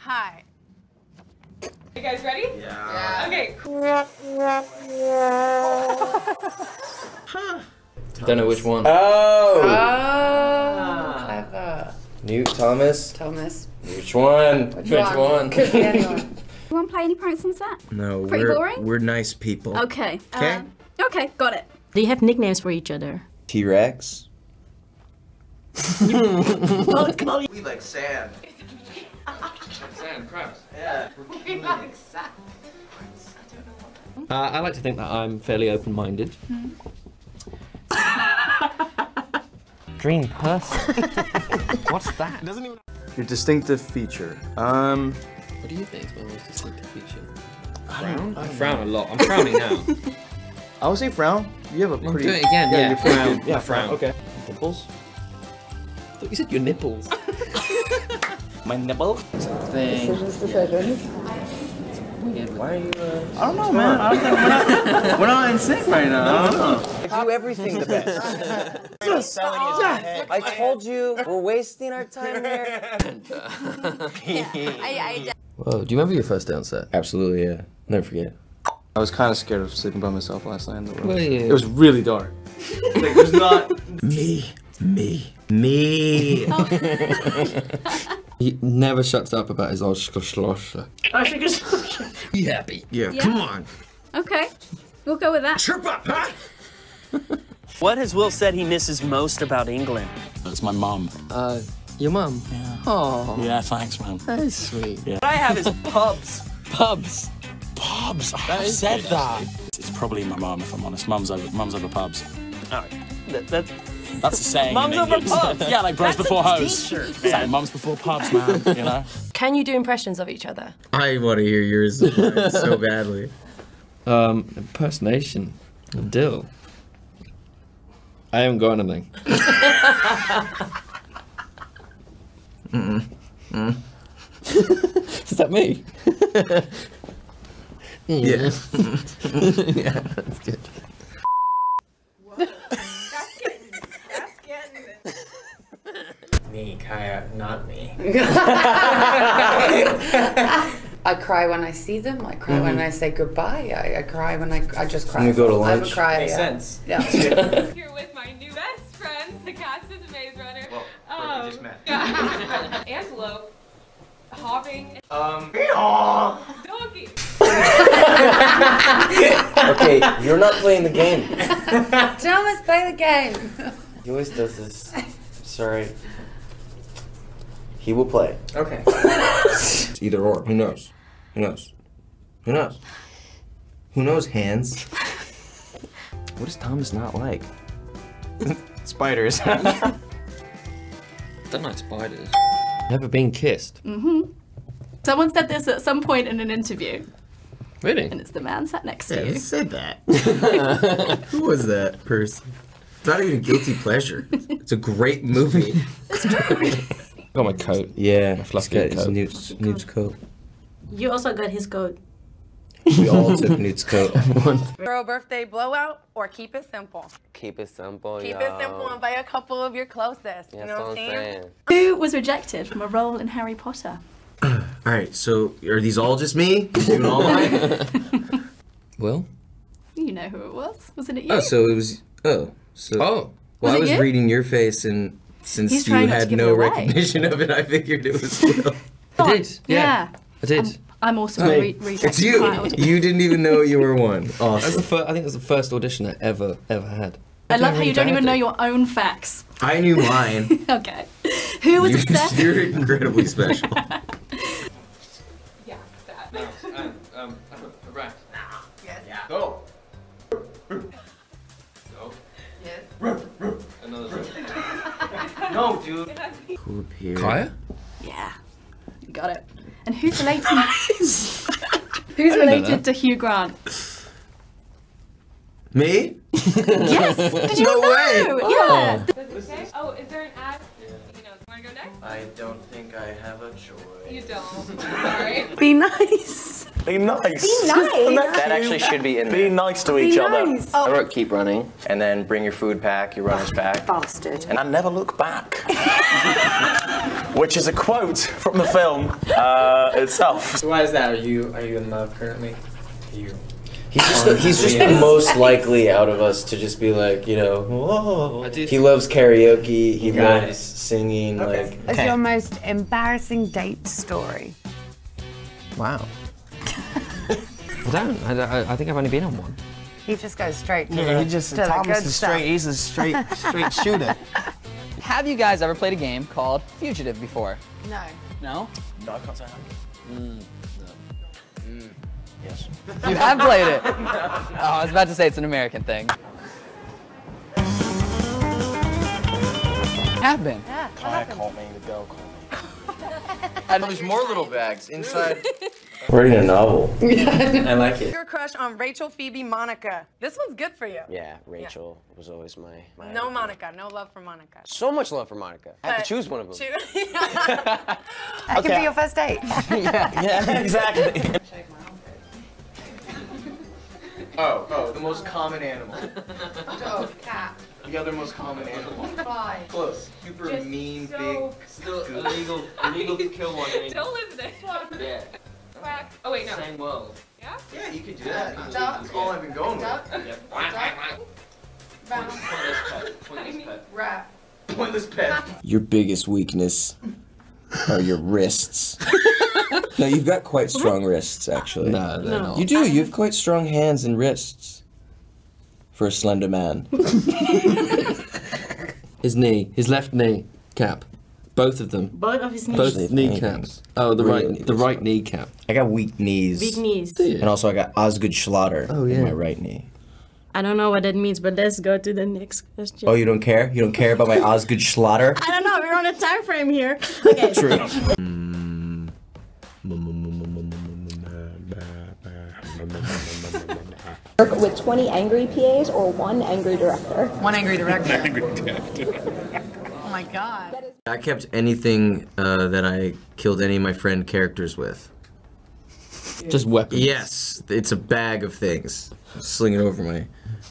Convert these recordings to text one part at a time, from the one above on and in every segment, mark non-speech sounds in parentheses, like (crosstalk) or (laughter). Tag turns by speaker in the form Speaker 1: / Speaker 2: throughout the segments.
Speaker 1: Hi.
Speaker 2: You guys ready?
Speaker 3: Yeah.
Speaker 2: Okay.
Speaker 4: Don't know which one.
Speaker 5: Oh!
Speaker 1: Oh, clever.
Speaker 5: Newt Thomas.
Speaker 1: Thomas.
Speaker 5: Which one?
Speaker 4: Which one?
Speaker 1: Could be anyone. (laughs)
Speaker 6: You want to play any pranks on set?
Speaker 3: No,
Speaker 6: Pretty
Speaker 3: we're
Speaker 6: boring?
Speaker 3: we're nice people.
Speaker 6: Okay.
Speaker 3: Okay.
Speaker 6: um, okay, got it.
Speaker 7: Do you have nicknames for each other?
Speaker 5: T Rex. (laughs) (laughs)
Speaker 3: We like sand.
Speaker 4: Sand, crabs.
Speaker 3: Yeah. (laughs)
Speaker 8: Uh, I like to think that I'm fairly open-minded. (laughs) Dream person. (laughs) What's that?
Speaker 3: Your distinctive feature. Um.
Speaker 4: What do you think is my most distinctive feature? Frown? I frown a lot. I'm frowning now.
Speaker 3: I would say frown. You have a
Speaker 4: I'm
Speaker 3: pretty.
Speaker 4: doing it again, yeah.
Speaker 3: you frown.
Speaker 4: Yeah, frown.
Speaker 3: Okay.
Speaker 8: Nipples? I thought you said your nipples.
Speaker 3: My nipple.
Speaker 4: Thing.
Speaker 5: Why are you? Uh...
Speaker 3: I don't know, man. I don't think we're not. we're not in sync right now. I don't know.
Speaker 5: I do everything the best. (laughs) I told you we're wasting our time here. (laughs)
Speaker 1: I,
Speaker 4: Whoa, do you remember your first day on set?
Speaker 5: Absolutely, yeah. Never forget.
Speaker 3: I was kind of scared of sleeping by myself last night in the room.
Speaker 4: Well, yeah.
Speaker 3: It was really dark. like, there's not. (laughs) me, me, me.
Speaker 4: He never shuts up about his Oshkoshlosh. Be happy.
Speaker 3: Yeah, come on.
Speaker 6: Okay. We'll go with that.
Speaker 3: Chirp up, huh? (laughs)
Speaker 9: What has Will said he misses most about England?
Speaker 10: It's my mum.
Speaker 4: Uh, your mum?
Speaker 10: Yeah.
Speaker 4: Oh,
Speaker 10: Yeah, thanks, man.
Speaker 4: that's sweet.
Speaker 9: What I have is (laughs) pubs.
Speaker 4: Pubs.
Speaker 10: Pubs. I've said
Speaker 4: good,
Speaker 10: that. It's probably my mum, if I'm honest. Mum's over. Mum's over pubs.
Speaker 9: All right. That, that,
Speaker 10: That's a saying.
Speaker 9: Mum's
Speaker 10: in
Speaker 9: over pubs. (laughs)
Speaker 10: yeah, like bros
Speaker 9: That's
Speaker 10: before hoes.
Speaker 9: t-shirt,
Speaker 10: It's like mums before pubs, man. You know. (laughs)
Speaker 7: Can you do impressions of each other?
Speaker 3: I want to hear yours (laughs) so badly.
Speaker 4: Um, impersonation. Dill. I haven't got anything. Mm mm. Is that me?
Speaker 3: Yeah.
Speaker 4: yeah, that's good.
Speaker 5: Me, Kaya, not me.
Speaker 1: I cry when I see them. I cry when I say goodbye. I, I cry when I, I just cry.
Speaker 5: When we go to
Speaker 1: I'm a
Speaker 5: lunch. Makes
Speaker 1: yeah.
Speaker 5: sense.
Speaker 1: Yeah. (laughs)
Speaker 2: Here with my new best friends, the cast of The Maze Runner. um,
Speaker 3: just met.
Speaker 2: yeah. (laughs) Antelope. Hopping.
Speaker 3: Um.
Speaker 2: Donkey. (laughs)
Speaker 5: Okay, you're not playing the game.
Speaker 1: Thomas, play the game.
Speaker 5: He always does this. Sorry. He will play.
Speaker 4: Okay. it's (laughs) either or. Who knows? Who knows? Who knows? Who knows, hands?
Speaker 5: What is Thomas not like? (laughs)
Speaker 3: Spiders. (laughs)
Speaker 4: they don't like spiders. Never been kissed. Mm-hmm.
Speaker 6: Someone said this at some point in an interview,
Speaker 4: Really?
Speaker 6: and it's the man sat next to
Speaker 3: Yeah, who
Speaker 6: you.
Speaker 3: said that? Who was that person? It's not even a guilty pleasure. It's a great movie.
Speaker 4: Got my coat.
Speaker 5: Yeah,
Speaker 4: My fluffy
Speaker 5: it's
Speaker 4: coat.
Speaker 5: Newt's, Newt's coat.
Speaker 7: You also got his goat. (laughs)
Speaker 5: We all took Newt's coat. (laughs)
Speaker 1: Girl birthday blowout or keep it simple.
Speaker 5: Keep it simple,
Speaker 1: Keep it simple and buy a couple of your closest. you know what I'm saying?
Speaker 6: Who was rejected from a role in Harry Potter? (clears throat)
Speaker 3: All right, so are these all just me? Doing all mine? (laughs)
Speaker 4: Will?
Speaker 6: You know who it was. Wasn't it oh, you?
Speaker 5: Oh, so it was. Oh, so.
Speaker 4: Oh.
Speaker 3: Well,
Speaker 6: Was
Speaker 3: I was
Speaker 6: you?
Speaker 3: reading your face, and since
Speaker 6: He's
Speaker 3: you
Speaker 6: trying not to
Speaker 3: had no recognition of it, I figured it was Will.
Speaker 4: I did. Yeah.
Speaker 6: yeah.
Speaker 4: I did.
Speaker 6: I'm also a re- rejected
Speaker 3: it's you.
Speaker 6: child.
Speaker 3: You didn't even know you were one. (laughs)
Speaker 4: That was
Speaker 3: Awesome.
Speaker 4: the fir- I think it was the first audition I ever, ever had.
Speaker 6: I love how you don't even know your own facts.
Speaker 3: I knew mine. (laughs)
Speaker 6: Okay. Who was
Speaker 3: You-
Speaker 6: obsessed? (laughs)
Speaker 3: You're incredibly special.
Speaker 2: Yeah, that.
Speaker 4: um, a rat.
Speaker 3: Go.
Speaker 2: Yes.
Speaker 4: Another
Speaker 3: No, dude. Who appeared?
Speaker 4: Kaya?
Speaker 6: Yeah. Got it. And who's related? (laughs) who's related to Hugh Grant?
Speaker 3: Me?
Speaker 6: Yes. Did you
Speaker 3: No
Speaker 6: know?
Speaker 3: way.
Speaker 6: Yeah. Oh.
Speaker 2: Does it? Oh, is there an ad? You know, wanna go next?
Speaker 3: I don't think I have a choice.
Speaker 2: You don't. (laughs) Sorry.
Speaker 7: Be nice.
Speaker 9: Be nice.
Speaker 7: Be nice.
Speaker 5: That actually should be in there.
Speaker 9: Be nice to each other.
Speaker 7: nice.
Speaker 5: I wrote keep running, and then bring your food pack, your runner's pack.
Speaker 7: Bastard.
Speaker 9: And I never look back. (laughs) Which is a quote from the film uh, itself.
Speaker 5: So why is that? Are you are you in love currently? Are you?
Speaker 11: He's just the, he's just the most (laughs) likely out of us to just be like, you know, whoa. He loves karaoke. He
Speaker 5: Got
Speaker 11: loves singing. Like,
Speaker 1: What's your most embarrassing date story?
Speaker 5: Wow. (laughs)
Speaker 4: I don't. I, don't- I, I think I've only been on one.
Speaker 1: He just goes straight to
Speaker 5: Yeah,
Speaker 1: the,
Speaker 5: he just
Speaker 1: to
Speaker 5: Thomas is
Speaker 1: stuff.
Speaker 5: straight. He's a straight (laughs) straight shooter.
Speaker 12: Have you guys ever played a game called Fugitive before?
Speaker 1: No.
Speaker 12: No?
Speaker 9: No, I can't say hmm.
Speaker 12: Yes. You have played it. Oh, I was about to say it's an American thing. Have been.
Speaker 9: Kaya called me, the girl called me. (laughs)
Speaker 11: and there's more little bags inside. (laughs) Reading a novel. (laughs)
Speaker 5: I like it.
Speaker 13: Your crush on Rachel, Phoebe, Monica. This one's good for you.
Speaker 5: Yeah, Rachel was always my. my
Speaker 13: No Monica. No love for Monica.
Speaker 5: So much love for Monica. I have to choose one of them.
Speaker 13: Choo-
Speaker 1: That could be your first date.
Speaker 5: yeah, exactly.
Speaker 11: Oh, oh, oh, the most common animal.
Speaker 1: Dog, (laughs) oh, cat,
Speaker 11: The other most common animal.
Speaker 1: fly.
Speaker 11: Close. Super
Speaker 2: Just
Speaker 11: mean,
Speaker 2: so-
Speaker 3: Still illegal, illegal to kill one.
Speaker 2: Don't listen to it.
Speaker 3: Yeah.
Speaker 2: Quack. Oh wait, no.
Speaker 3: Same world.
Speaker 2: Yeah?
Speaker 11: Yeah, you could do that.
Speaker 1: Duck.
Speaker 11: That's all I've been going
Speaker 1: Duck,
Speaker 11: with.
Speaker 1: duck, bounce,
Speaker 3: Pointless pet. Pointless pet.
Speaker 1: rat.
Speaker 11: Pointless pet.
Speaker 14: Your biggest weakness (laughs) are your wrists. (laughs) no, you've got quite strong wrists, actually.
Speaker 4: No, they're not.
Speaker 14: You do. You have quite strong hands and wrists for a slender man. (laughs)
Speaker 4: His knee, his left knee cap, both of them.
Speaker 6: Both of his knees.
Speaker 4: Both kneecaps. Oh, the
Speaker 14: Really
Speaker 4: right, the right kneecap.
Speaker 14: I got weak knees.
Speaker 6: Big knees.
Speaker 14: And also, I got Osgood Schlatter
Speaker 4: Oh,
Speaker 14: in my right knee.
Speaker 6: I don't know what that means, but let's go to the next question.
Speaker 14: Oh, you don't care? You don't care about my Osgood Schlatter? (laughs)
Speaker 6: I don't know. We're on a time frame here. Okay. (laughs)
Speaker 14: True.
Speaker 7: Work with 20 angry PAs or one angry director?
Speaker 1: One angry director. oh my god.
Speaker 3: I kept anything uh, that I killed any of my friend characters with.
Speaker 4: Just weapons.
Speaker 3: Yes, it's a bag of things. I sling it over my.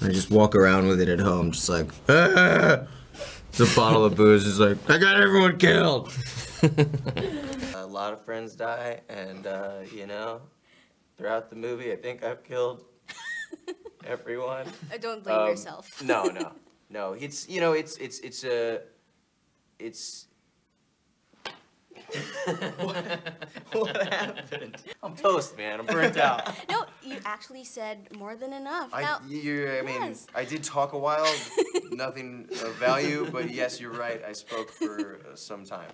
Speaker 3: I just walk around with it at home, just like. Ah! It's a bottle of booze. Just like I got everyone killed. (laughs)
Speaker 11: A lot of friends die, and uh, you know, throughout the movie, I think I've killed (laughs) everyone.
Speaker 15: Uh, Don't blame
Speaker 11: Um,
Speaker 15: yourself.
Speaker 11: no, no, (laughs) no. It's you know, it's it's it's a, it's. What, (laughs) what happened? I'm toast, man. I'm burnt out. (laughs)
Speaker 15: no, you actually said more than enough.
Speaker 11: I,
Speaker 15: now,
Speaker 11: you, I mean,
Speaker 15: yes.
Speaker 11: I did talk a while, (laughs) nothing of value, but yes, you're right. I spoke for uh, some time.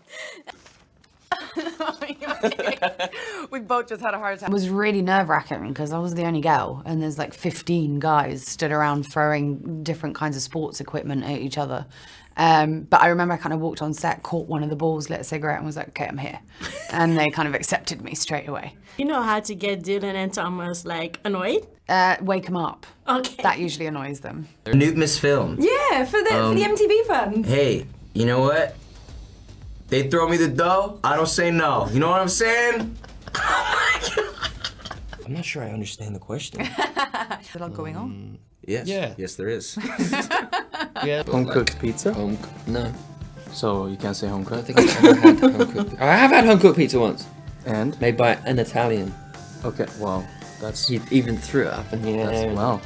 Speaker 11: (laughs)
Speaker 13: we both just had a hard time.
Speaker 1: It was really nerve wracking because I was the only girl, and there's like 15 guys stood around throwing different kinds of sports equipment at each other. Um, but I remember I kind of walked on set, caught one of the balls, lit a cigarette, and was like, okay, I'm here. (laughs) and they kind of accepted me straight away.
Speaker 6: You know how to get Dylan and Thomas like annoyed?
Speaker 1: Uh, wake them up.
Speaker 6: Okay.
Speaker 1: That usually annoys them.
Speaker 3: Newtmas Film.
Speaker 13: Yeah, for the,
Speaker 3: Um,
Speaker 13: for the MTV fans.
Speaker 3: Hey, you know what? They throw me the dough. I don't say no. You know what I'm saying? (laughs)
Speaker 14: Oh I'm not sure I understand the question. (laughs)
Speaker 1: Is a lot going on?
Speaker 3: Mm, yes.
Speaker 4: Yeah.
Speaker 3: Yes, there is. (laughs)
Speaker 4: Yeah.
Speaker 5: Home cooked pizza?
Speaker 4: Home. No.
Speaker 5: So you can't say home
Speaker 4: I
Speaker 5: cooked.
Speaker 4: think I've ever had home cooked. I have had home cooked pizza once,
Speaker 5: And
Speaker 4: made by an Italian.
Speaker 5: okay, well, that's
Speaker 4: He even threw it up in the
Speaker 5: that's
Speaker 4: air.
Speaker 5: wow.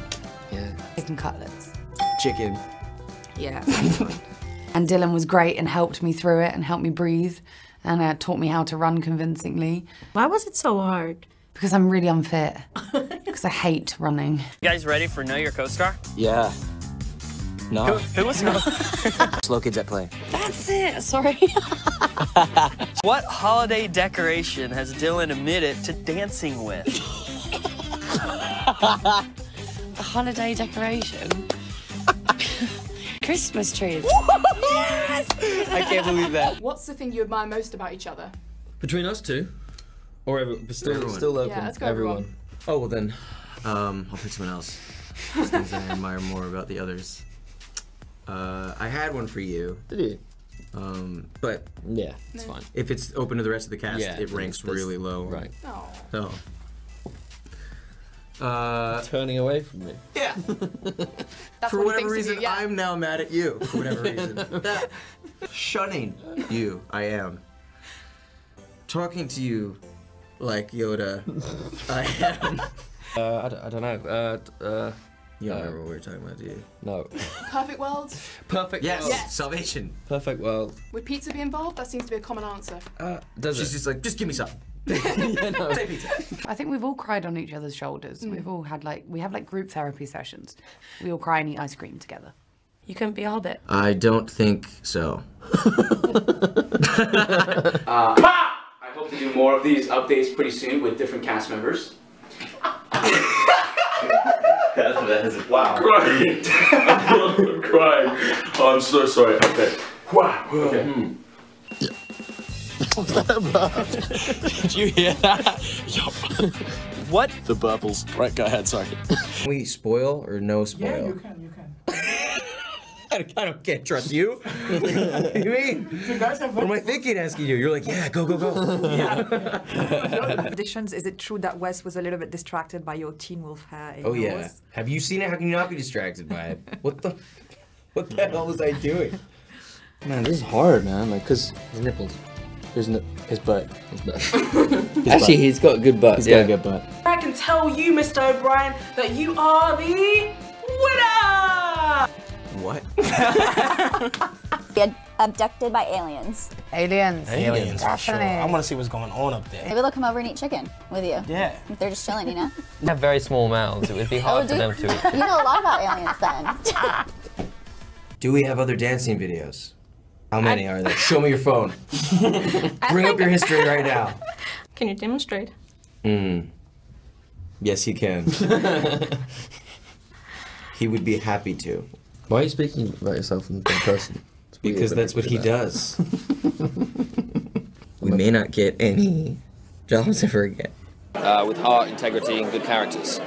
Speaker 4: Yeah.
Speaker 1: Chicken cutlets.
Speaker 5: Chicken.
Speaker 1: Yeah. And Dylan was great and helped me through it and helped me breathe and uh, taught me how to run convincingly
Speaker 6: Why was it so hard?
Speaker 1: because I'm really unfit. (laughs) Because I hate running.
Speaker 9: You guys ready for Know Your Co-Star?
Speaker 5: Yeah. No.
Speaker 9: Who, who was (laughs)
Speaker 5: Slow kids at play.
Speaker 15: That's it. Sorry. (laughs)
Speaker 9: What holiday decoration has Dylan admitted to dancing with?
Speaker 15: A holiday decoration. Christmas trees.
Speaker 5: I can't believe that.
Speaker 2: What's the thing you admire most about each other?
Speaker 4: Between us two, or every, but still,
Speaker 3: Everyone.
Speaker 4: still open.
Speaker 2: Yeah, let's go everyone.
Speaker 3: Oh well then, um, I'll pick someone else. There's things I admire more about the others. Uh, I had one for you.
Speaker 4: Did you?
Speaker 3: Um, but
Speaker 4: Yeah, it's fine.
Speaker 3: if it's open to the rest of the cast,
Speaker 4: Yeah,
Speaker 3: it ranks really low.
Speaker 4: Right.
Speaker 2: Oh.
Speaker 3: So, Uh,
Speaker 4: Turning away from me.
Speaker 3: Yeah. (laughs)
Speaker 13: That's (laughs)
Speaker 3: for
Speaker 13: what
Speaker 3: whatever reason,
Speaker 13: you, yeah.
Speaker 3: I'm now mad at you. For whatever (laughs) reason. Shunning you, I am. Talking to you like Yoda, I am.
Speaker 4: Uh, I, d- I don't know. Uh, uh,
Speaker 3: You don't
Speaker 4: uh,
Speaker 3: remember what we were talking about, do you?
Speaker 4: No.
Speaker 13: Perfect world.
Speaker 4: Perfect
Speaker 3: Yes,
Speaker 4: world.
Speaker 13: Yes.
Speaker 3: salvation.
Speaker 4: Perfect world.
Speaker 13: Would pizza be involved? That seems to be a common answer.
Speaker 4: Uh, does
Speaker 3: She's
Speaker 4: it?
Speaker 3: just like, just give me some. (laughs)
Speaker 4: yeah, no.
Speaker 1: I think we've all cried on each other's shoulders. We've all had like we have like group therapy sessions. We all cry and eat ice cream together.
Speaker 15: You couldn't be our bit.
Speaker 3: I don't think so. (laughs) (laughs)
Speaker 16: Uh, I hope to do more of these updates pretty soon with different cast members.
Speaker 17: Wow. Crying. I'm crying. Oh, I'm so sorry. Okay. Wow. Okay. Hmm.
Speaker 10: Did you hear that? Yup.
Speaker 9: What?
Speaker 10: The burples. Right, go ahead, sorry.
Speaker 3: Can we spoil or no spoil?
Speaker 18: Yeah, you can, you can.
Speaker 3: I (laughs) don't, I don't can't trust you. what (laughs) do you mean?
Speaker 18: You guys have
Speaker 3: What am I thinking asking you? You're like, yeah, go, go, go. (laughs) yeah.
Speaker 19: Auditions, is it true that Wes was a little bit distracted by your Teen Wolf hair? in
Speaker 3: Oh yeah. Have you seen it? How can you not be distracted by it? What the? What the hell was I doing?
Speaker 5: Man, this is hard, man. Like, cause
Speaker 4: His nipples.
Speaker 5: His n- his butt.
Speaker 4: His (laughs) butt.
Speaker 5: His
Speaker 14: Actually,
Speaker 5: butt.
Speaker 14: he's got a good butt.
Speaker 5: He's
Speaker 14: yeah.
Speaker 5: got a good butt.
Speaker 13: I can tell you, Mr. O'Brien, that you are the winner!
Speaker 3: What? (laughs)
Speaker 20: Get abducted by aliens.
Speaker 1: Aliens.
Speaker 18: Aliens, for sure. I
Speaker 1: Definitely.
Speaker 18: want to see what's going on up there.
Speaker 20: Maybe they'll come over and eat chicken with you.
Speaker 18: Yeah.
Speaker 20: If they're just chilling, you know? (laughs)
Speaker 4: They have very small mouths. It would be hard
Speaker 20: Oh,
Speaker 4: for them to eat.
Speaker 20: You know a lot about aliens then.
Speaker 3: Do we have other dancing videos? How many are there? Show me your phone. (laughs) Bring up your history right now. (laughs)
Speaker 6: Can you demonstrate?
Speaker 3: Mm. Yes, he can. (laughs) he would be happy to.
Speaker 4: Why are you speaking about yourself in third person?
Speaker 3: Because that's what he
Speaker 4: that.
Speaker 3: does. we may not get any jobs ever again.
Speaker 21: Uh, with heart, integrity, and good characters.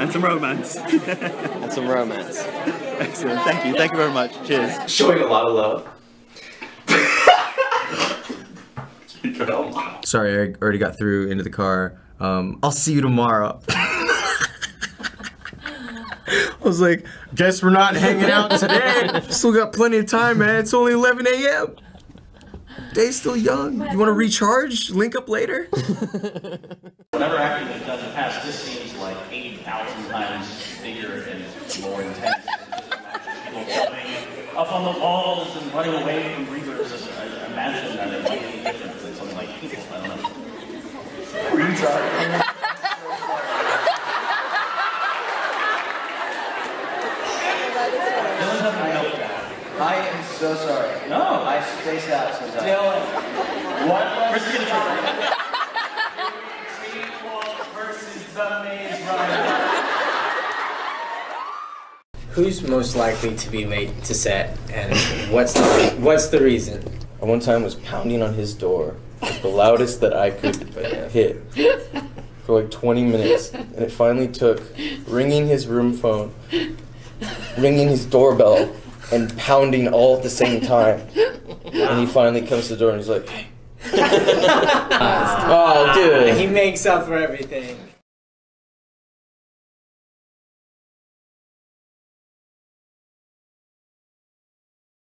Speaker 22: And some romance. (laughs)
Speaker 21: And some romance.
Speaker 22: Excellent. Thank you. Thank you very much. Cheers.
Speaker 16: Showing a lot of love. (laughs)
Speaker 3: Sorry, I already got through into the car. Um, I'll see you tomorrow. (laughs) I was like, guess we're not hanging out today. Still got plenty of time, man. It's only 11 a.m. Day's still young. You want to recharge? Link up later? (laughs)
Speaker 22: Whatever acting they've done in the past, this seems like 80,000 times bigger and more intense. People jumping up on the walls and running away from grievers. I I imagine that it might be different than something like people. I don't know.
Speaker 5: I so sorry.
Speaker 22: No.
Speaker 5: I space out sometimes.
Speaker 22: Dylan, what was the versus the Maze Runner?
Speaker 5: Who's most likely to be late to set, and what's the what's the reason?
Speaker 3: I one time was pounding on his door, like the loudest that I could hit, for like 20 minutes, and it finally took ringing his room phone, ringing his doorbell, and pounding all at the same time. And he finally comes to the door and he's like, (laughs) (laughs)
Speaker 5: oh, dude, he makes up for everything.